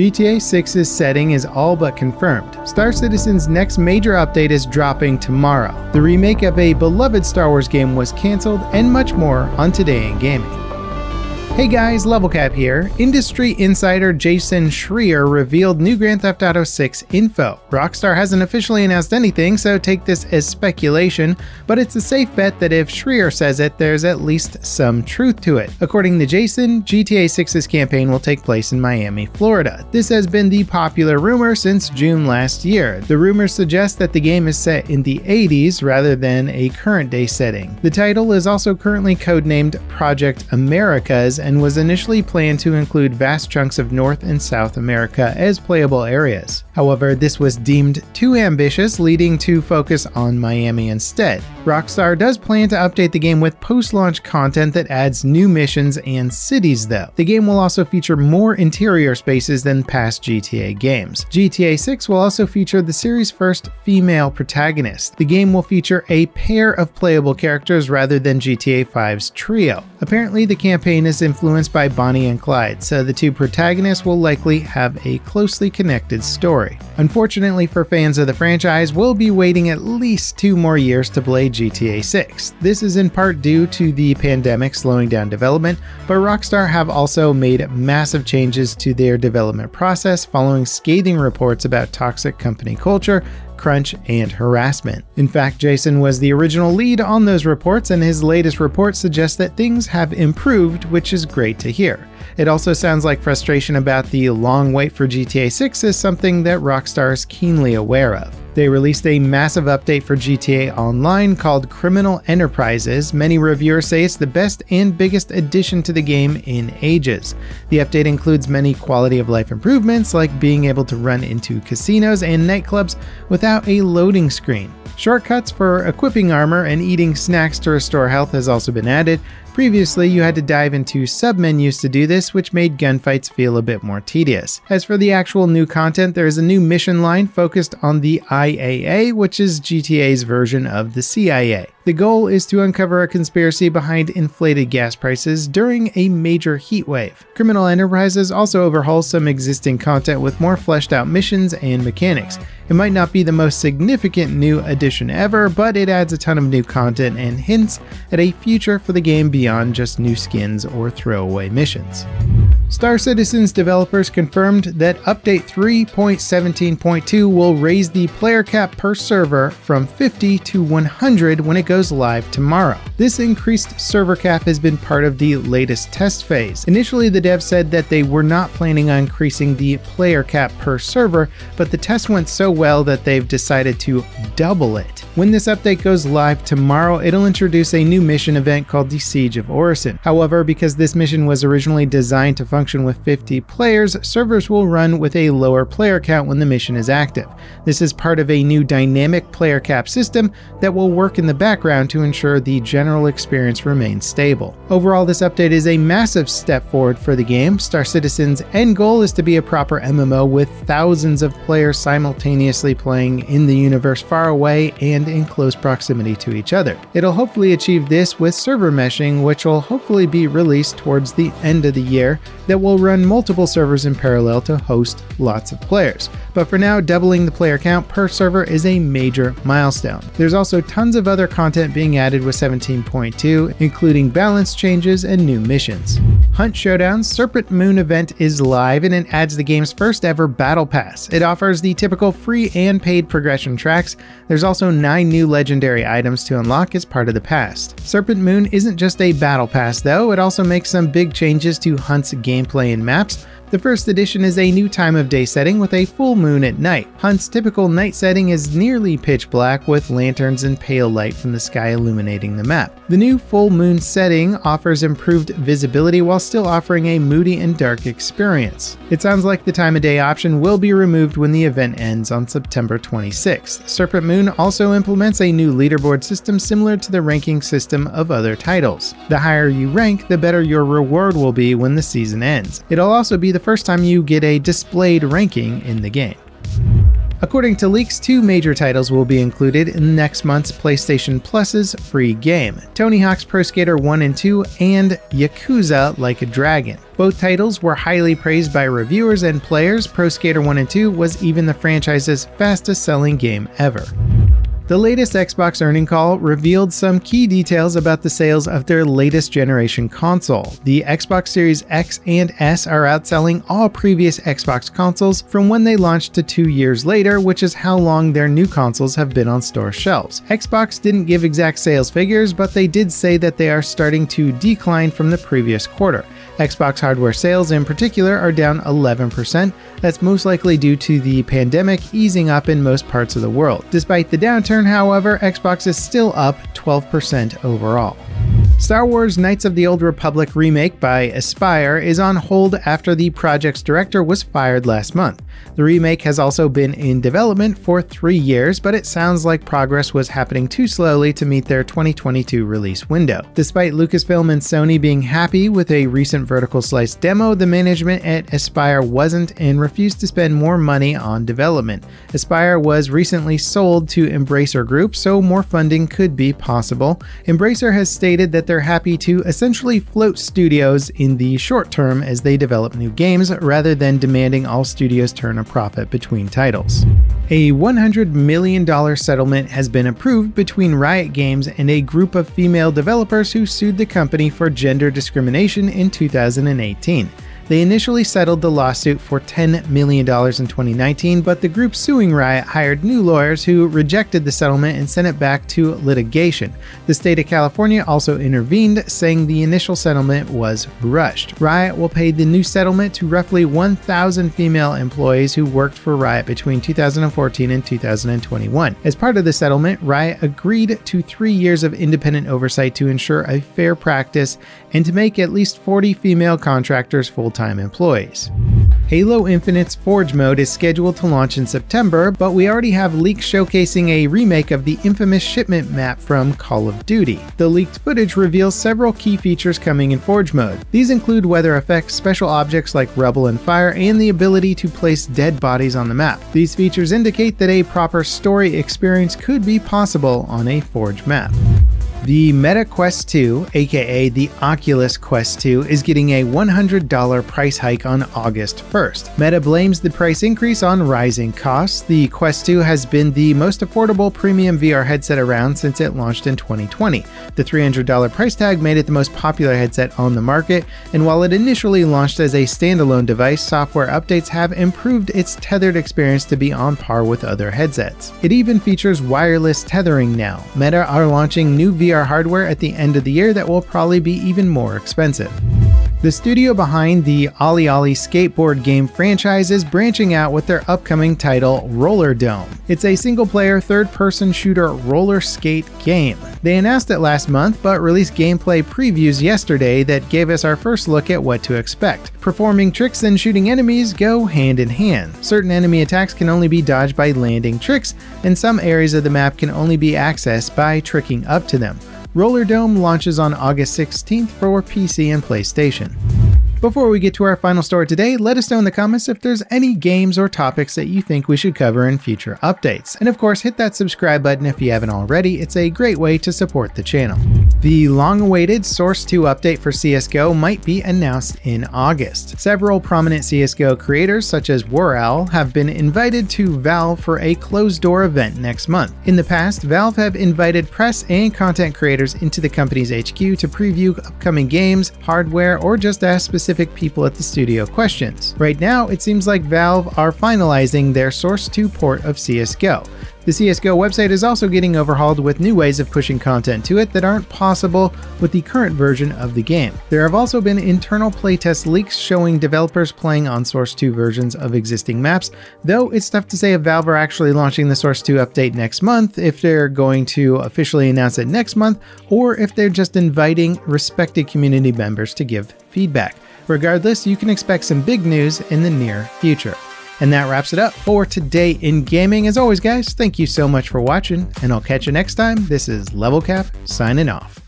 GTA 6's setting is all but confirmed. Star Citizen's next major update is dropping tomorrow. The remake of a beloved Star Wars game was cancelled, and much more on Today in Gaming. Hey guys, Levelcap here. Industry insider Jason Schreier revealed new Grand Theft Auto 6 info. Rockstar hasn't officially announced anything, so take this as speculation, but it's a safe bet that if Schreier says it, there's at least some truth to it. According to Jason, GTA 6's campaign will take place in Miami, Florida. This has been the popular rumor since June last year. The rumors suggest that the game is set in the 80s rather than a current day setting. The title is also currently codenamed Project Americas and was initially planned to include vast chunks of North and South America as playable areas. However, this was deemed too ambitious, leading to focus on Miami instead. Rockstar does plan to update the game with post launch content that adds new missions and cities, though. The game will also feature more interior spaces than past GTA games. GTA 6 will also feature the series' first female protagonist. The game will feature a pair of playable characters rather than GTA 5's trio. Apparently, the campaign is influenced by Bonnie and Clyde, so the two protagonists will likely have a closely connected story. Unfortunately for fans of the franchise, we'll be waiting at least two more years to play GTA 6. This is in part due to the pandemic slowing down development, but Rockstar have also made massive changes to their development process following scathing reports about toxic company culture crunch, and harassment. In fact, Jason was the original lead on those reports, and his latest report suggests that things have improved, which is great to hear. It also sounds like frustration about the long wait for GTA 6 is something that Rockstar is keenly aware of. They released a massive update for GTA Online called Criminal Enterprises. Many reviewers say it's the best and biggest addition to the game in ages. The update includes many quality of life improvements, like being able to run into casinos and nightclubs without a loading screen. Shortcuts for equipping armor and eating snacks to restore health has also been added. Previously, you had to dive into submenus to do this, which made gunfights feel a bit more tedious. As for the actual new content, there is a new mission line focused on the IAA, which is GTA's version of the CIA. The goal is to uncover a conspiracy behind inflated gas prices during a major heat wave. Criminal Enterprises also overhauls some existing content with more fleshed out missions and mechanics. It might not be the most significant new addition ever, but it adds a ton of new content and hints at a future for the game beyond just new skins or throwaway missions. Star Citizen's developers confirmed that Update 3.17.2 will raise the player cap per server from 50 to 100 when it goes live tomorrow. This increased server cap has been part of the latest test phase. Initially, the devs said that they were not planning on increasing the player cap per server, but the test went so well that they've decided to double it. When this update goes live tomorrow, it'll introduce a new mission event called the Siege of Orison. However, because this mission was originally designed to function with 50 players, servers will run with a lower player count when the mission is active. This is part of a new dynamic player cap system that will work in the background to ensure the general experience remains stable. Overall, this update is a massive step forward for the game. Star Citizen's end goal is to be a proper MMO with thousands of players simultaneously playing in the universe far away and in close proximity to each other. It'll hopefully achieve this with server meshing, which will hopefully be released towards the end of the year, that will run multiple servers in parallel to host lots of players. But for now, doubling the player count per server is a major milestone. There's also tons of other content being added with 17.2, including balance changes and new missions. Hunt Showdown's Serpent Moon event is live and it adds the game's first ever Battle Pass. It offers the typical free and paid progression tracks. There's also 9 new legendary items to unlock as part of the pass. Serpent Moon isn't just a Battle Pass though, it also makes some big changes to Hunt's gameplay and maps, the first edition is a new time of day setting with a full moon at night. Hunt's typical night setting is nearly pitch black with lanterns and pale light from the sky illuminating the map. The new full moon setting offers improved visibility while still offering a moody and dark experience. It sounds like the time of day option will be removed when the event ends on September 26th. Serpent Moon also implements a new leaderboard system similar to the ranking system of other titles. The higher you rank, the better your reward will be when the season ends. It'll also be the the first time you get a displayed ranking in the game. According to leaks, two major titles will be included in next month's PlayStation Plus's free game Tony Hawk's Pro Skater 1 and 2 and Yakuza Like a Dragon. Both titles were highly praised by reviewers and players. Pro Skater 1 and 2 was even the franchise's fastest selling game ever. The latest Xbox earning call revealed some key details about the sales of their latest generation console. The Xbox Series X and S are outselling all previous Xbox consoles from when they launched to two years later, which is how long their new consoles have been on store shelves. Xbox didn't give exact sales figures, but they did say that they are starting to decline from the previous quarter. Xbox hardware sales in particular are down 11%. That's most likely due to the pandemic easing up in most parts of the world. Despite the downturn, however, Xbox is still up 12% overall. Star Wars Knights of the Old Republic remake by Aspyr is on hold after the project's director was fired last month. The remake has also been in development for three years, but it sounds like progress was happening too slowly to meet their 2022 release window. Despite Lucasfilm and Sony being happy with a recent vertical slice demo, the management at Aspyr wasn't and refused to spend more money on development. Aspyr was recently sold to Embracer Group, so more funding could be possible. Embracer has stated that they're happy to essentially float studios in the short term as they develop new games rather than demanding all studios turn a profit between titles. A $100 million settlement has been approved between Riot Games and a group of female developers who sued the company for gender discrimination in 2018. They initially settled the lawsuit for $10 million in 2019, but the group suing Riot hired new lawyers who rejected the settlement and sent it back to litigation. The state of California also intervened, saying the initial settlement was rushed. Riot will pay the new settlement to roughly 1,000 female employees who worked for Riot between 2014 and 2021. As part of the settlement, Riot agreed to three years of independent oversight to ensure a fair practice and to make at least 40 female contractors full time employees. Halo Infinite's Forge mode is scheduled to launch in September, but we already have leaks showcasing a remake of the infamous shipment map from Call of Duty. The leaked footage reveals several key features coming in Forge mode. These include weather effects, special objects like rubble and fire, and the ability to place dead bodies on the map. These features indicate that a proper story experience could be possible on a Forge map. The Meta Quest 2, aka the Oculus Quest 2, is getting a $100 price hike on August 1st. Meta blames the price increase on rising costs. The Quest 2 has been the most affordable premium VR headset around since it launched in 2020. The $300 price tag made it the most popular headset on the market, and while it initially launched as a standalone device, software updates have improved its tethered experience to be on par with other headsets. It even features wireless tethering now. Meta are launching new VR VR hardware at the end of the year that will probably be even more expensive. The studio behind the OlliOlli skateboard game franchise is branching out with their upcoming title, Rollerdrome. It's a single player, third person shooter roller skate game. They announced it last month, but released gameplay previews yesterday that gave us our first look at what to expect. Performing tricks and shooting enemies go hand in hand. Certain enemy attacks can only be dodged by landing tricks, and some areas of the map can only be accessed by tricking up to them. Rollerdrome launches on August 16th for PC and PlayStation. Before we get to our final story today, let us know in the comments if there's any games or topics that you think we should cover in future updates. And of course, hit that subscribe button if you haven't already, it's a great way to support the channel. The long-awaited Source 2 update for CSGO might be announced in August. Several prominent CSGO creators, such as WarOwl, have been invited to Valve for a closed-door event next month. In the past, Valve have invited press and content creators into the company's HQ to preview upcoming games, hardware, or just ask specific specific people at the studio questions. Right now, it seems like Valve are finalizing their Source 2 port of CSGO. The CSGO website is also getting overhauled with new ways of pushing content to it that aren't possible with the current version of the game. There have also been internal playtest leaks showing developers playing on Source 2 versions of existing maps, though it's tough to say if Valve are actually launching the Source 2 update next month, if they're going to officially announce it next month, or if they're just inviting respected community members to give feedback. Regardless, you can expect some big news in the near future. And that wraps it up for today in gaming. As always, guys, thank you so much for watching, and I'll catch you next time. This is Level Cap signing off.